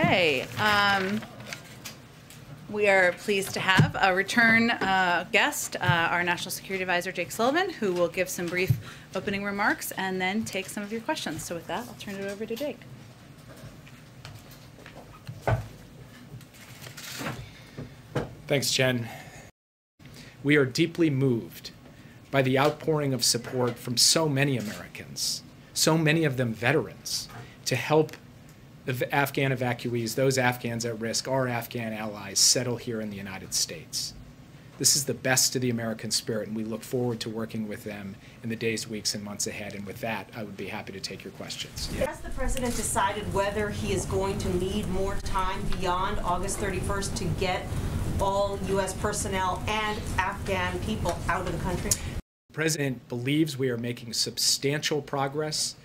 Okay, um, we are pleased to have a return uh, guest, uh, our National Security Advisor, Jake Sullivan, who will give some brief opening remarks and then take some of your questions. So with that, I'll turn it over to Jake. Thanks, Jen. We are deeply moved by the outpouring of support from so many Americans, so many of them veterans, to help Afghan evacuees, those Afghans at risk, our Afghan allies, settle here in the United States. This is the best of the American spirit, and we look forward to working with them in the days, weeks, and months ahead. And with that, I would be happy to take your questions. Has the president decided whether he is going to need more time beyond August 31st to get all U.S. personnel and Afghan people out of the country? The president believes we are making substantial progress.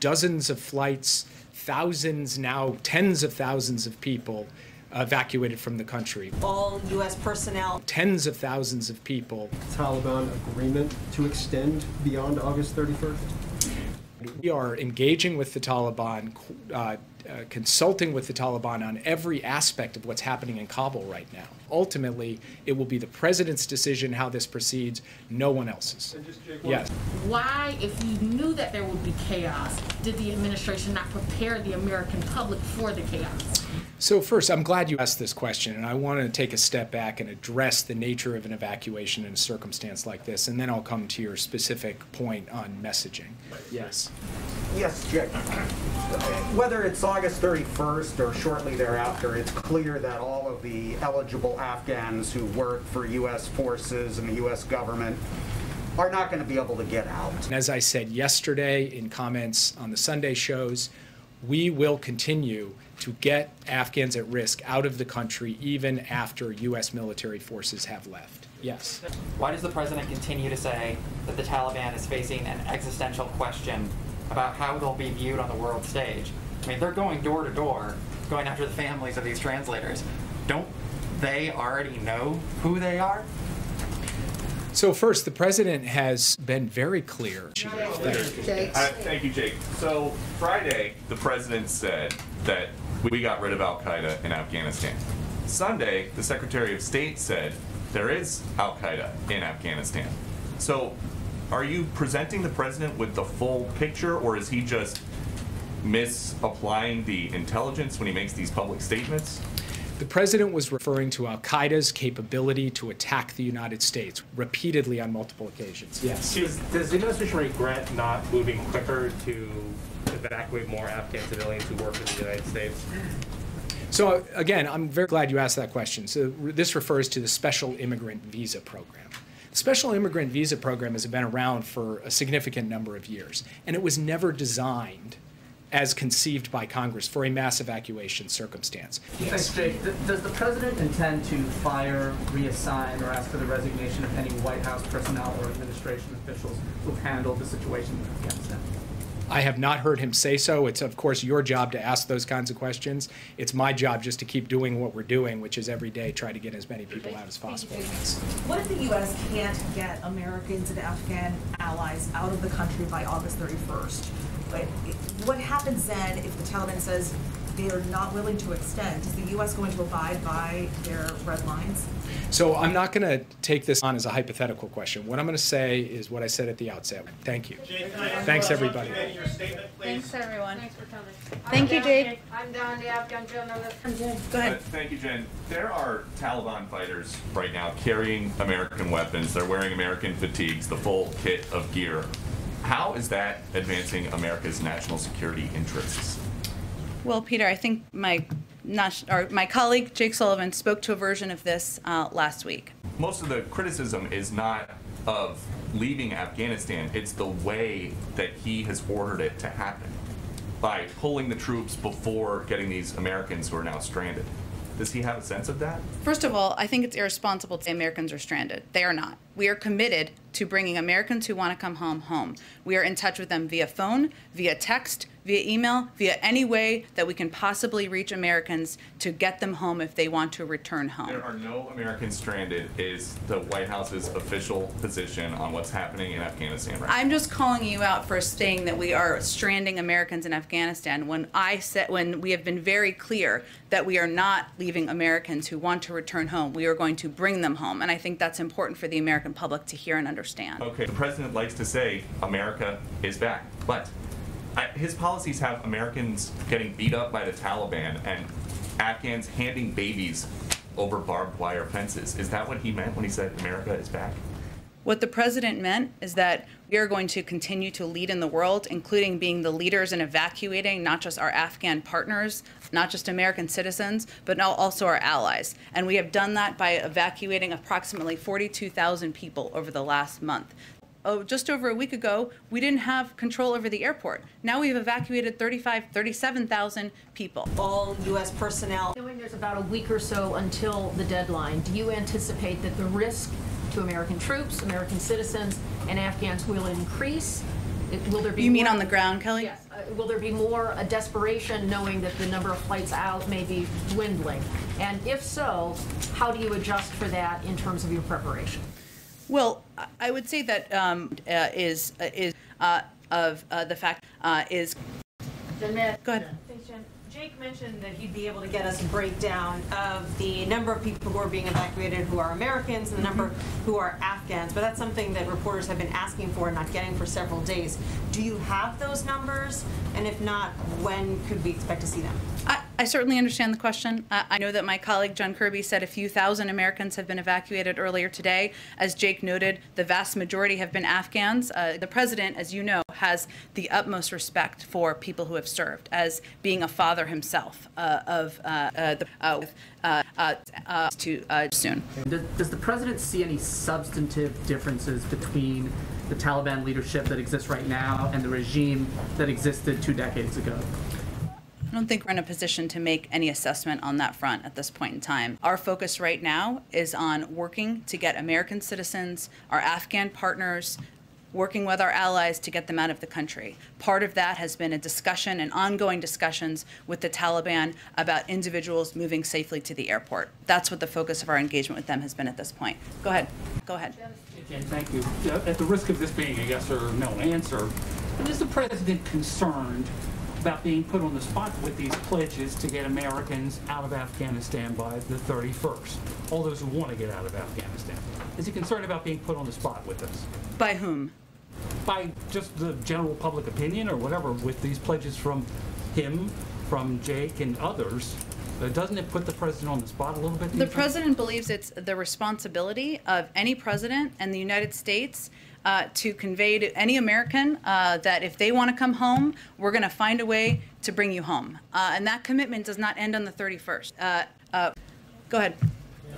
Dozens of flights, thousands, now tens of thousands of people evacuated from the country. All U.S. personnel. Tens of thousands of people. Taliban agreement to extend beyond August 31st? We are engaging with the Taliban, uh, uh, consulting with the Taliban on every aspect of what's happening in Kabul right now. Ultimately, it will be the president's decision how this proceeds, no one else's. Yes. Why, if you knew that there would be chaos, did the administration not prepare the American public for the chaos? So first, I'm glad you asked this question, and I want to take a step back and address the nature of an evacuation in a circumstance like this, and then I'll come to your specific point on messaging. Yes. Yes, Jake. Whether it's August 31st or shortly thereafter, it's clear that all of the eligible Afghans who work for U.S. forces and the U.S. government are not going to be able to get out. And as I said yesterday in comments on the Sunday shows, we will continue to get Afghans at risk out of the country even after U.S. military forces have left. Yes. Why does the president continue to say that the Taliban is facing an existential question about how they'll be viewed on the world stage? I mean, they're going door to door, going after the families of these translators. Don't they already know who they are? So first, the president has been very clear. Uh, thank you, Jake. So Friday, the president said that we got rid of Al Qaeda in Afghanistan. Sunday, the Secretary of State said there is Al Qaeda in Afghanistan. So, are you presenting the president with the full picture, or is he just misapplying the intelligence when he makes these public statements? The president was referring to Al Qaeda's capability to attack the United States repeatedly on multiple occasions. Yes. Does, does the administration regret not moving quicker to evacuate more Afghan civilians who work in the United States? So again, I'm very glad you asked that question. So this refers to the Special Immigrant Visa Program. The Special Immigrant Visa Program has been around for a significant number of years, and it was never designed as conceived by Congress for a mass evacuation circumstance. Thanks, Jake. Th- Does the president intend to fire, reassign, or ask for the resignation of any White House personnel or administration officials who've handled the situation in Afghanistan? I have not heard him say so. It's of course your job to ask those kinds of questions. It's my job just to keep doing what we're doing, which is every day try to get as many people out as possible. What if the U.S. can't get Americans and Afghan allies out of the country by August 31st? But what happens then if the Taliban says they are not willing to extend? Is the U.S. going to abide by their red lines? So I'm not going to take this on as a hypothetical question. What I'm going to say is what I said at the outset. Thank you. Thanks, everybody. Thanks, everyone. Thanks for coming. Thank you, Jake. I'm Don, the Afghan journalist. Go Uh, ahead. thank you, Jen. There are Taliban fighters right now carrying American weapons. They're wearing American fatigues, the full kit of gear. How is that advancing America's national security interests? Well, Peter, I think my, or my colleague Jake Sullivan spoke to a version of this uh, last week. Most of the criticism is not of leaving Afghanistan, it's the way that he has ordered it to happen by pulling the troops before getting these Americans who are now stranded. Does he have a sense of that? First of all, I think it's irresponsible to say Americans are stranded. They are not. We are committed to bringing Americans who want to come home home. We are in touch with them via phone, via text, via email, via any way that we can possibly reach Americans to get them home if they want to return home. There are no Americans stranded is the White House's official position on what's happening in Afghanistan right now. I'm just calling you out for saying that we are stranding Americans in Afghanistan when I said when we have been very clear that we are not leaving Americans who want to return home. We are going to bring them home, and I think that's important for the American public to hear and understand. Okay, the president likes to say America is back, but His policies have Americans getting beat up by the Taliban and Afghans handing babies over barbed wire fences. Is that what he meant when he said America is back? What the president meant is that we are going to continue to lead in the world, including being the leaders in evacuating not just our Afghan partners, not just American citizens, but now also our allies. And we have done that by evacuating approximately 42,000 people over the last month. Oh, just over a week ago, we didn't have control over the airport. Now we've evacuated 35, 37,000 people. All U.S. personnel Knowing there's about a week or so until the deadline, do you anticipate that the risk to American troops, American citizens, and Afghans will increase? Will there be? You mean more- on the ground, Kelly? Yes. Uh, Will there be more a desperation knowing that the number of flights out may be dwindling? And if so, how do you adjust for that in terms of your preparation? Well, I- would say that um, uh, is uh, is uh, of uh, the fact uh, is. Go ahead. Thanks, Jen. Jake mentioned that he'd be able to get us a breakdown of the number of people who are being evacuated who are Americans and the number who are Afghans, but that's something that reporters have been asking for and not getting for several days. Do you have those numbers? And if not, when could we expect to see them? I, I certainly understand the question. Uh, I know that my colleague John Kirby said a few thousand Americans have been evacuated earlier today. As Jake noted, the vast majority have been Afghans. Uh, the president, as you know, has the utmost respect for people who have served, as being a father himself uh, of uh, uh, the uh, to uh, soon. Does, does the president see any substantive differences between the Taliban leadership that exists right now and the regime that existed two decades ago? I don't think we're in a position to make any assessment on that front at this point in time. Our focus right now is on working to get American citizens, our Afghan partners, working with our allies to get them out of the country. Part of that has been a discussion and ongoing discussions with the Taliban about individuals moving safely to the airport. That's what the focus of our engagement with them has been at this point. Go ahead. Go ahead. Jen, thank you. At the risk of this being a yes or no answer, is the president concerned about being put on the spot with these pledges to get Americans out of Afghanistan by the 31st? All those who want to get out of Afghanistan. Is he concerned about being put on the spot with this? By whom? By just the general public opinion or whatever, with these pledges from him, from Jake and others? Uh, Doesn't it put the president on the spot a little bit? The president believes it's the responsibility of any president and the United States uh, to convey to any American uh, that if they want to come home, we're going to find a way to bring you home. Uh, and that commitment does not end on the 31st. Uh, uh, go ahead.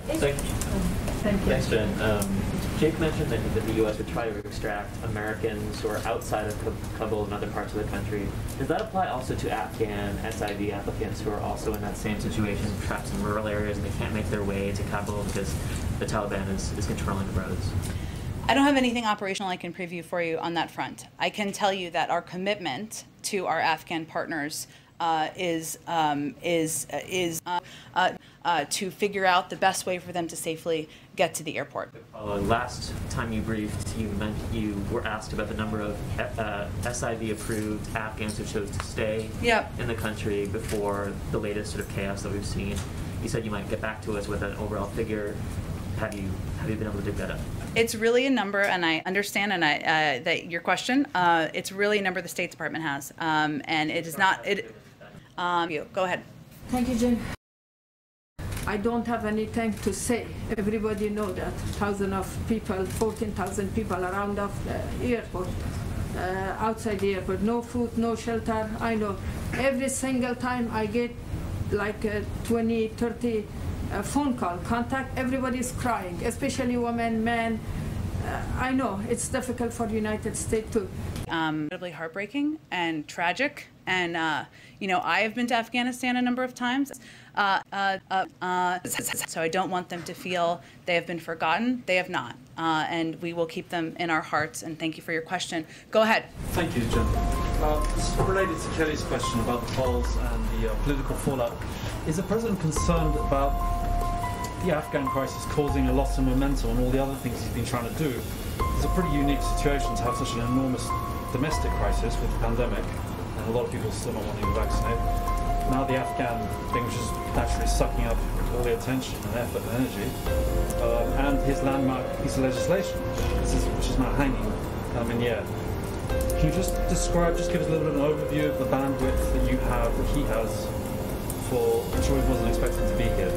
Thank Thanks, Jen. Um, Jake mentioned that, that the U.S. would try to extract Americans who are outside of Kabul and other parts of the country. Does that apply also to Afghan SIV applicants who are also in that same situation, trapped in rural areas and they can't make their way to Kabul because the Taliban is, is controlling the roads? I don't have anything operational I can preview for you on that front. I can tell you that our commitment to our Afghan partners uh, is um, is uh, is uh, uh, uh, to figure out the best way for them to safely get to the airport. Uh, last time you briefed, you meant you were asked about the number of uh, SIV-approved Afghans who chose to stay Yep. in the country before the latest sort of chaos that we've seen. You said you might get back to us with an overall figure. Have you have you been able to dig that up? It's really a number, and I understand, and I uh, that your question. Uh, it's really a number the State Department has, um, and it is not. It. Um, you go ahead. Thank you, Jim. I don't have anything to say. Everybody know that. Thousand of people, 14,000 people around of the airport, uh, outside the airport. No food, no shelter. I know. Every single time I get like uh, 20, 30 uh, phone call, contact, everybody's crying, especially women, men. Uh, I know it's difficult for the United States too. um, incredibly heartbreaking and tragic. And uh, you know, I have been to Afghanistan a number of times. Uh, uh, uh, uh, so I don't want them to feel they have been forgotten. They have not, uh, and we will keep them in our hearts. And thank you for your question. Go ahead. Thank you, Jen. Uh, just related to Kelly's question about the polls and the uh, political fallout, is the president concerned about the Afghan crisis causing a loss of momentum and all the other things he's been trying to do? It's a pretty unique situation to have such an enormous domestic crisis with the pandemic, and a lot of people still not wanting to vaccinate. Now the Afghan thing, which is naturally sucking up all the attention and effort and energy, um, and his landmark piece of legislation, this is, which is now hanging um, in the air. Can you just describe, just give us a little bit of an overview of the bandwidth that you have, that he has, for, I'm sure he wasn't expecting to be here,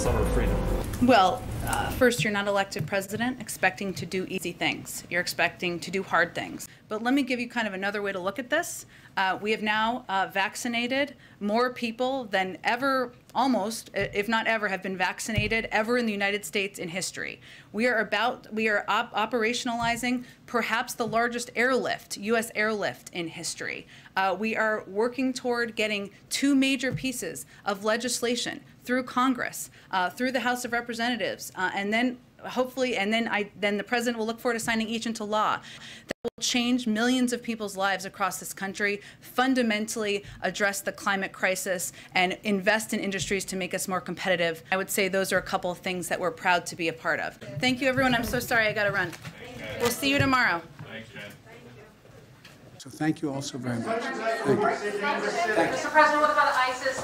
summer of freedom. Well, uh, first, you're not elected president expecting to do easy things. You're expecting to do hard things. But let me give you kind of another way to look at this. Uh, we have now uh, vaccinated more people than ever, almost, if not ever, have been vaccinated ever in the United States in history. We are about, we are op- operationalizing perhaps the largest airlift, U.S. airlift in history. Uh, we are working toward getting two major pieces of legislation through Congress, uh, through the House of Representatives, uh, and then hopefully, and then I, then the president will look forward to signing each into law. That will change millions of people's lives across this country, fundamentally address the climate crisis, and invest in industries to make us more competitive. I would say those are a couple of things that we're proud to be a part of. Thank you, everyone. I'm so sorry I got to run. We'll see you tomorrow. So thank you all so very much. Thank you. Mr. President, what about ISIS